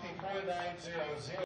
5390